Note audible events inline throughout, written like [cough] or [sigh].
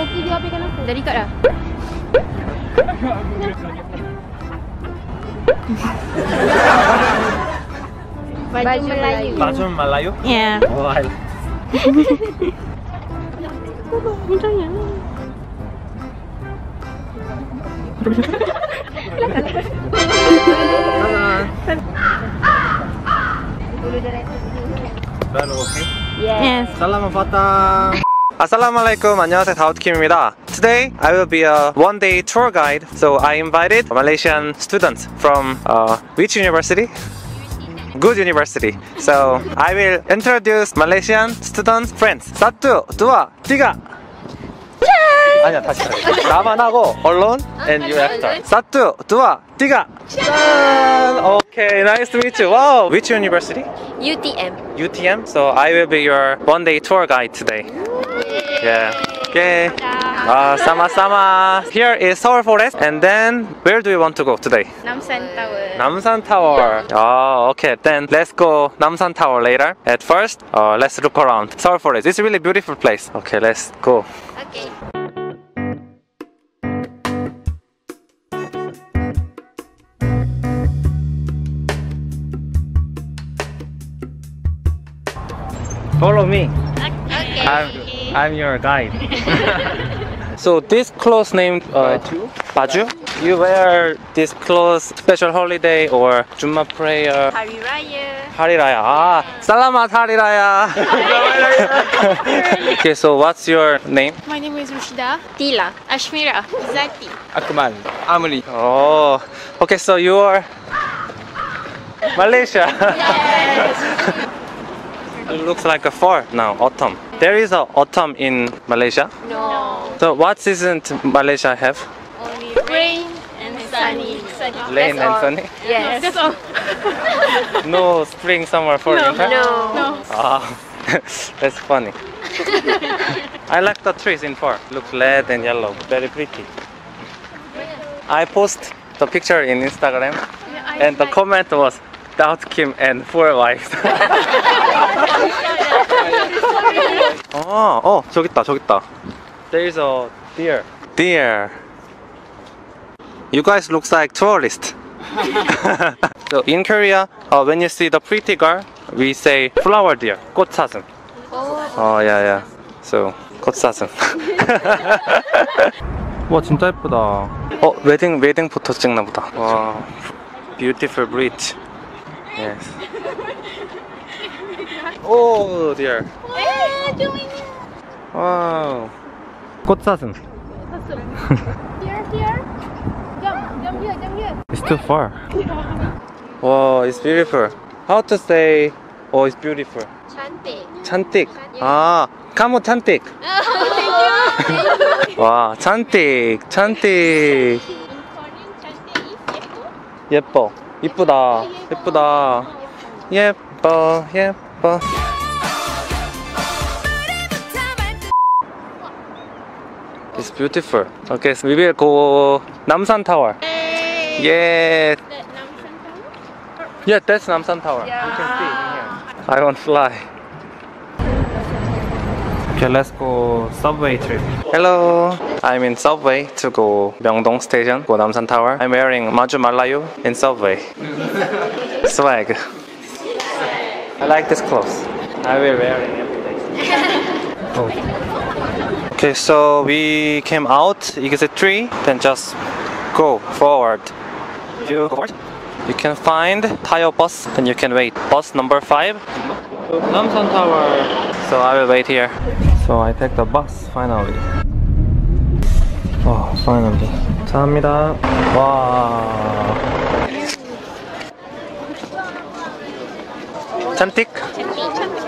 Koki dia habiskan aku. Jadi kat dah. Baju, Melayu. Baju Melayu? Yeah. Oh, I... Well, okay. Yes. Salam fatang. Assalamualaikum. 안녕하세요. 다우트킴입니다. Today I will be a one-day tour guide. So I invited Malaysian students from uh, which university? Good university. So I will introduce Malaysian students friends. Satu, dua, tiga. 아니야 다시 다시. 나만 하고 alone and you after. Satu, dua, tiga. 짠. Okay, nice to meet you. Wow. Which university? UTM. UTM. So I will be your one-day tour guide today. yeah. Okay. Uh, sama-sama. Here is Seoul Forest, and then where do you want to go today? Namsan Tower. Namsan Tower. Oh, okay. Then let's go Namsan Tower later. At first, uh, let's look around. Seoul Forest. It's a really beautiful place. Okay, let's go. Okay. Follow me. Okay. I'm, I'm your guide. [laughs] so this clothes named uh, Baju. You wear this clothes special holiday or Jumma prayer. Hari Raya. Hari Raya. Ah, Salamat Hari Raya. [laughs] okay, so what's your name? My name is Rushida. Tila. Ashmira. Zati. Akmal, Amali. Oh, okay, so you are Malaysia. [laughs] it looks like a fall now, autumn. There is a autumn in Malaysia. No. So what season Malaysia have? Only rain and sunny. Sunny. Rain and sunny. Yes. That's all. [laughs] No spring, summer, fall, winter. No. No. Ah, [laughs] that's funny. [laughs] I like the trees in fall. Look red and yellow, very pretty. I post the picture in Instagram, and the comment was Doubt Kim and four wives. [laughs] 어, 어, 저기 있다, 저기 있다. There is a deer. Deer. You guys looks like tourists. [laughs] so in Korea, uh, when you see the pretty girl, we say flower deer, 꽃사슴. Oh yeah yeah. So 꽃사슴. [laughs] 와 진짜 예쁘다. 어 웨딩 웨딩 포토 찍나 보다. 와 beautiful bridge. Yes. [laughs] Oh dear. Wow. 꽃사슴. Here, here. Jump, jump here, jump here. It's too far. [laughs] Wow, it's beautiful. How to say? Oh, it's beautiful. Cantik. 찬틱. 아, 카모 찬틱. [laughs] 와, 찬틱, 찬틱. 예뻐. 이쁘다. 예쁘다. 예뻐, 예뻐. It's beautiful. Okay, so we will go Namsan Tower. Yeah. Yeah, that's Namsan Tower. You can see here. I want to fly. Okay, let's go subway trip. Hello, I'm in subway to go Myeongdong Station, go Namsan Tower. I'm wearing Baju Melayu in subway. [laughs] Swag. I like this clothes. I will wear it every day. [laughs] Oh. Okay, so we came out exit 3, then just go forward. If you go forward, you can find Tayo bus, then you can wait. Bus number 5. Namsan Tower. So I will wait here. So I take the bus finally. Oh, finally. 감사합니다. 와. 찬틱?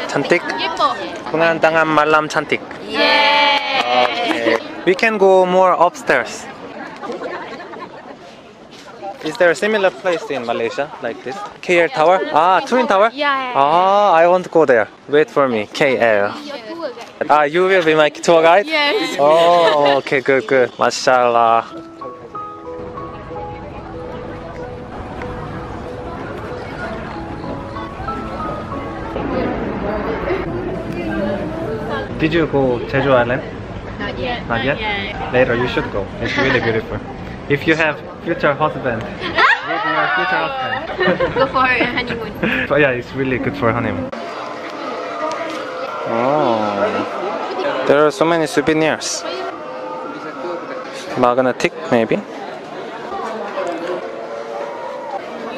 찬틱? 예뻐. 군한당한 말람 찬틱. Okay. We can go more upstairs. Is there a similar place in Malaysia like this? KL Tower? Ah, Twin Tower? Yeah. Ah, I want to go there. Wait for me. KL. Ah, you will be my tour guide? Yes. Oh, okay, good, good. Mashallah. Did you go Jeju Island? Not Not yet. Not yet? Later, you should go. It's really beautiful. If you have future husband, [laughs] with your future husband. [laughs] Go for a honeymoon. [laughs] but yeah, it's really good for honeymoon. Oh, there are so many souvenirs. Magnetic, maybe.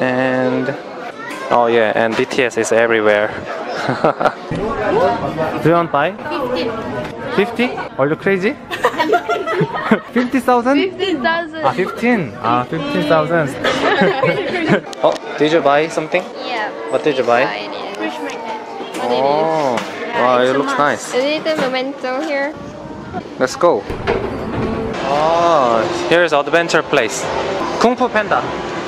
And oh yeah, and BTS is everywhere. [laughs] Do you want to buy? 50? 50? Are you crazy? [laughs] 50,000? 15,000. Ah, 15. Ah, 15,000. [laughs] oh, did you buy something? Yeah. What did you buy? Fish magnet. Oh, wow, it looks nice. Is it a memento here? Let's go. Oh, here's adventure place. Kung Fu Panda.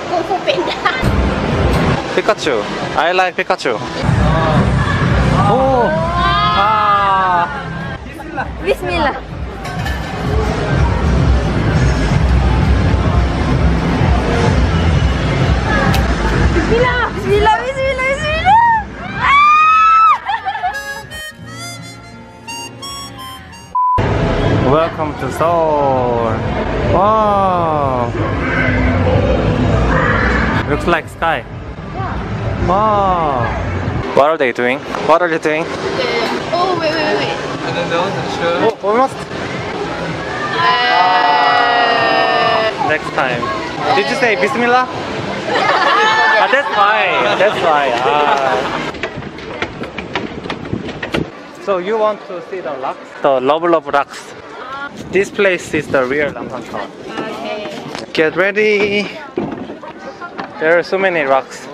Kung Fu Panda. [laughs] Pikachu. I like Pikachu. Oh. Ah. Bismillah. Bismillah. Welcome to Seoul. Wow. Looks like sky. Wow. What are they doing? What are they doing? Oh wait wait wait. I don't know, not sure. Oh, almost. Next time. Did you say Bismillah? [laughs] ah, that's why. That's why. Ah. So you want to see the rocks? The Love Love rocks this place is the real Namsan Okay. Get ready. There are so many rocks.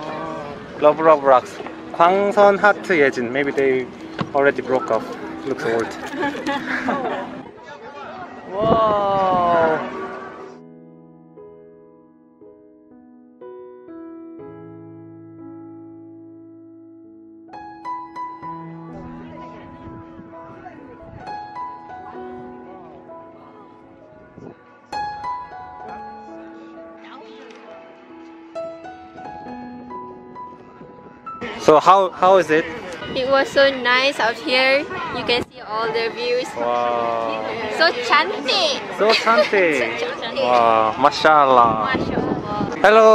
Love, love rocks. Hwangseon Heart Yejin. Maybe they already broke up. Looks old. [laughs] [laughs] Whoa. So how how is it? It was so nice out here. You can see all the views. Wow. So cantik. So cantik. [laughs] Wow, mashallah. Mashallah. Hello.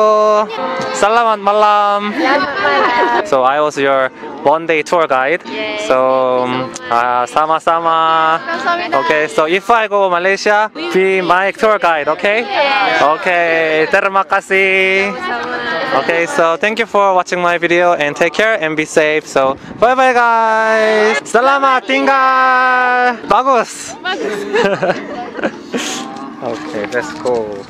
Salamat malam. Selamat malam. So I was your one day tour guide. Yes, So thank you so much. uh, sama sama. Okay, so if I go Malaysia, be my tour guide, okay? Okay, terima kasih. Okay, so thank you for watching my video and take care and be safe. So bye bye guys. Selamat tinggal. Bagus. [laughs] okay, let's go.